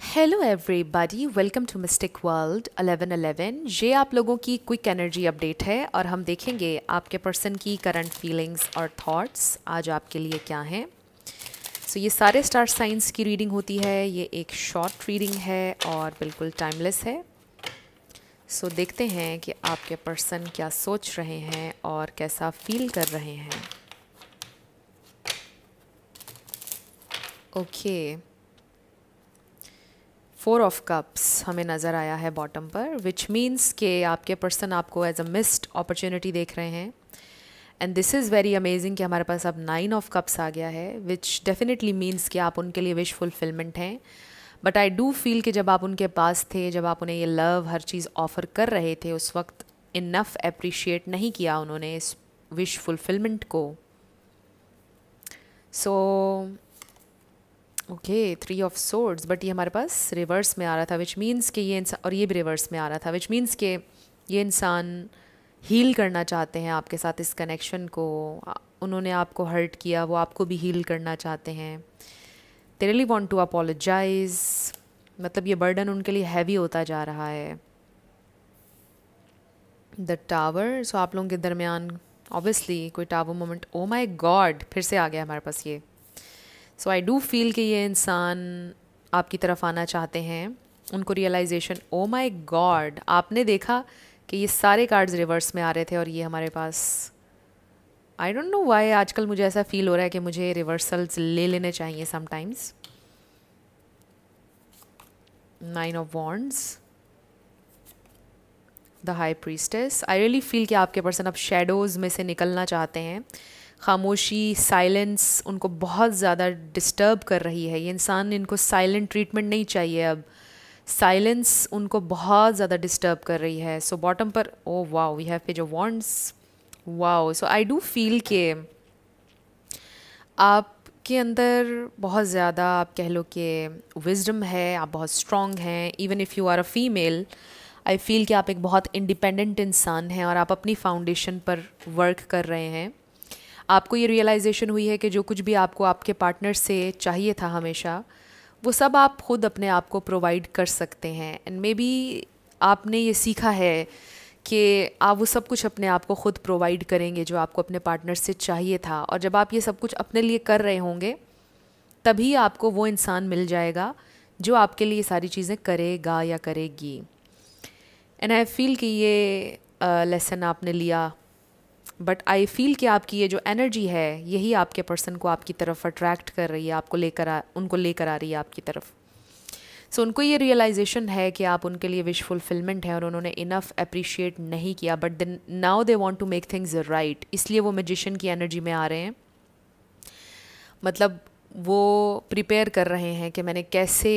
Hello everybody welcome to mystic world 1111 ये आप लोगों की क्विक एनर्जी अपडेट है और हम देखेंगे आपके पर्सन की करंट फीलिंग्स और थॉट्स आज आपके लिए क्या हैं? सो so, ये सारे स्टार साइंस की रीडिंग होती है. ये एक शॉर्ट रीडिंग है और बिल्कुल टाइमलेस है. सो so, देखते हैं कि आपके पर्सन क्या सोच रहे हैं और कैसा फील कर रहे हैं. Okay okay. Four of cups हमें नज़र आया है बॉटम पर विच मीन्स के आपके पर्सन आपको एज अ मिस्ड अपॉर्चुनिटी देख रहे हैं। And this is very amazing कि हमारे पास अब नाइन ऑफ़ कप्स आ गया है विच डेफिनेटली मीन्स कि आप उनके लिए विश फुलफिलमेंट हैं। बट आई डू फील कि जब आप उनके पास थे जब आप उन्हें ये लव हर चीज़ ऑफ़र कर रहे थे उस वक्त इनफ अप्रिशिएट नहीं किया उन्होंने इस विश फुलफिलमेंट को। So so, okay three of swords but ये हमारे पास रिवर्स में आ रहा था विच मीन्स कि ये इंसान और ये भी रिवर्स में आ रहा था विच मीन्स के ये इंसान हील करना चाहते हैं आपके साथ इस कनेक्शन को। उन्होंने आपको हर्ट किया, वो आपको भी हील करना चाहते हैं। They really want to apologise मतलब ये बर्डन उनके लिए हैवी होता जा रहा है। द टावर सो आप लोगों के दरमियान ऑब्वियसली कोई tower moment oh my God फिर से आ गया हमारे पास ये। सो आई डू फील कि ये इंसान आपकी तरफ़ आना चाहते हैं। उनको रियलाइजेशन ओ माई गॉड आपने देखा कि ये सारे कार्ड्स रिवर्स में आ रहे थे और ये हमारे पास आई डोंट नो वाई आजकल मुझे ऐसा फील हो रहा है कि मुझे रिवर्सल्स ले लेने चाहिए sometimes nine of wands the high priestess I really feel कि आपके पर्सन अब शेडोज़ में से निकलना चाहते हैं। खामोशी साइलेंस उनको बहुत ज़्यादा डिस्टर्ब कर रही है। ये इंसान इनको साइलेंट ट्रीटमेंट नहीं चाहिए अब। साइलेंस उनको बहुत ज़्यादा डिस्टर्ब कर रही है। सो so, बॉटम पर ओ वाओ वी हैव पे जो wands wow so I do feel के आपके अंदर बहुत ज़्यादा आप कह लो कि विजडम है आप बहुत स्ट्रॉन्ग हैं। Even if you are a female I feel कि आप एक बहुत इंडिपेंडेंट इंसान हैं और आप अपनी फाउंडेशन पर वर्क कर रहे हैं। आपको ये रियलाइजेशन हुई है कि जो कुछ भी आपको आपके पार्टनर से चाहिए था हमेशा, वो सब आप खुद अपने आप को प्रोवाइड कर सकते हैं। एंड मे बी आपने ये सीखा है कि आप वो सब कुछ अपने आप को खुद प्रोवाइड करेंगे जो आपको अपने पार्टनर से चाहिए था। और जब आप ये सब कुछ अपने लिए कर रहे होंगे, तभी आपको वो इंसान मिल जाएगा जो आपके लिए सारी चीज़ें करेगा या करेगी। एंड आई फील कि ये लेसन आपने लिया। बट आई फील कि आपकी ये जो एनर्जी है यही आपके पर्सन को आपकी तरफ़ अट्रैक्ट कर रही है आपको लेकर आ उनको लेकर आ रही है आपकी तरफ़। सो so, उनको ये रियलाइजेशन है कि आप उनके लिए विश फुलफिलमेंट है और उन्होंने इनफ अप्रिशिएट नहीं किया but then now they want to make things right इसलिए वो मैजिशियन की एनर्जी में आ रहे हैं। मतलब वो प्रिपेयर कर रहे हैं कि मैंने कैसे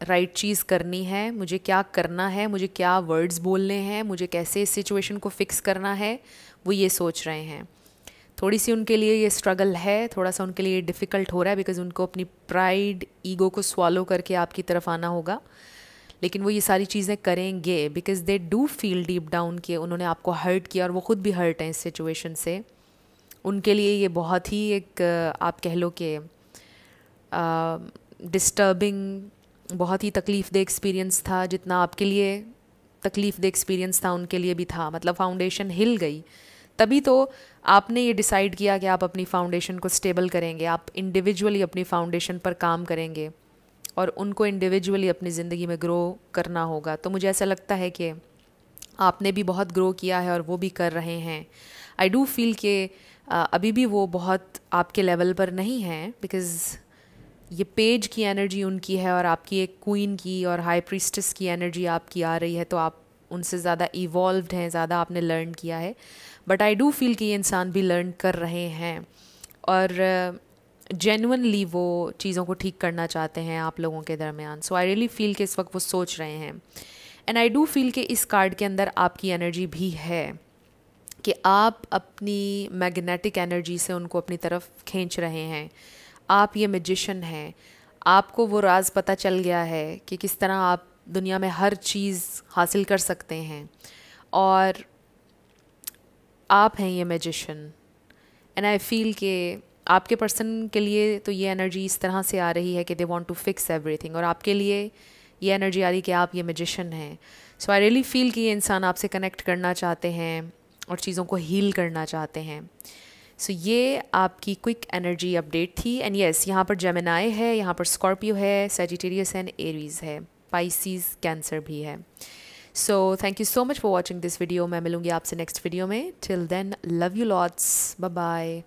राइट right चीज़ करनी है, मुझे क्या करना है, मुझे क्या वर्ड्स बोलने हैं, मुझे कैसे इस सिचुएशन को फिक्स करना है, वो ये सोच रहे हैं। थोड़ी सी उनके लिए ये स्ट्रगल है, थोड़ा सा उनके लिए डिफ़िकल्ट हो रहा है बिकॉज़ उनको अपनी प्राइड ईगो को स्वालो करके आपकी तरफ़ आना होगा। लेकिन वो ये सारी चीज़ें करेंगे because they do feel deep down कि उन्होंने आपको हर्ट किया और वो ख़ुद भी हर्ट हैं इस सिचुएशन से। उनके लिए ये बहुत ही एक, आप कह लो कि डिस्टर्बिंग बहुत ही तकलीफ़ दे एक्सपीरियंस था, जितना आपके लिए तकलीफ़ दे एक्सपीरियंस था, उनके लिए भी था। मतलब फाउंडेशन हिल गई। तभी तो आपने ये डिसाइड किया कि आप अपनी फाउंडेशन को स्टेबल करेंगे। आप इंडिविजुअली अपनी फाउंडेशन पर काम करेंगे और उनको इंडिविजुअली अपनी ज़िंदगी में ग्रो करना होगा। तो मुझे ऐसा लगता है कि आपने भी बहुत ग्रो किया है और वो भी कर रहे हैं। आई डू फील कि अभी भी वो बहुत आपके लेवल पर नहीं हैं बिकॉज़ ये पेज की एनर्जी उनकी है और आपकी एक क्वीन की और हाई प्रिस्टस की एनर्जी आपकी आ रही है तो आप उनसे ज़्यादा इवॉल्व हैं ज़्यादा आपने लर्न किया है। बट आई डू फील कि ये इंसान भी लर्न कर रहे हैं और जेनुनली uh, वो चीज़ों को ठीक करना चाहते हैं आप लोगों के दरमियान। सो आई रियली फील कि इस वक्त वो सोच रहे हैं। एंड आई डू फील कि इस कार्ड के अंदर आपकी एनर्जी भी है कि आप अपनी मैग्नेटिक एनर्जी से उनको अपनी तरफ़ खींच रहे हैं। आप ये मजिशन हैं, आपको वो राज पता चल गया है कि किस तरह आप दुनिया में हर चीज़ हासिल कर सकते हैं। और आप हैं ये मैजिशन एंड आई फील के आपके पर्सन के लिए तो ये एनर्जी इस तरह से आ रही है कि they want to fix everything और आपके लिए ये एनर्जी आ रही है कि आप ये मैजिशन हैं। सो आई रियली फील कि ये इंसान आपसे कनेक्ट करना चाहते हैं और चीज़ों को हील करना चाहते हैं। सो so, ये आपकी क्विक एनर्जी अपडेट थी. एंड येस यहाँ पर जेमिनाई है यहाँ पर स्कॉर्पियो है सेजिटेरियस एंड एरीज है. पाइसीज कैंसर भी है. So thank you so much for watching this video मैं मिलूँगी आपसे नेक्स्ट वीडियो में. Till then love you lots bye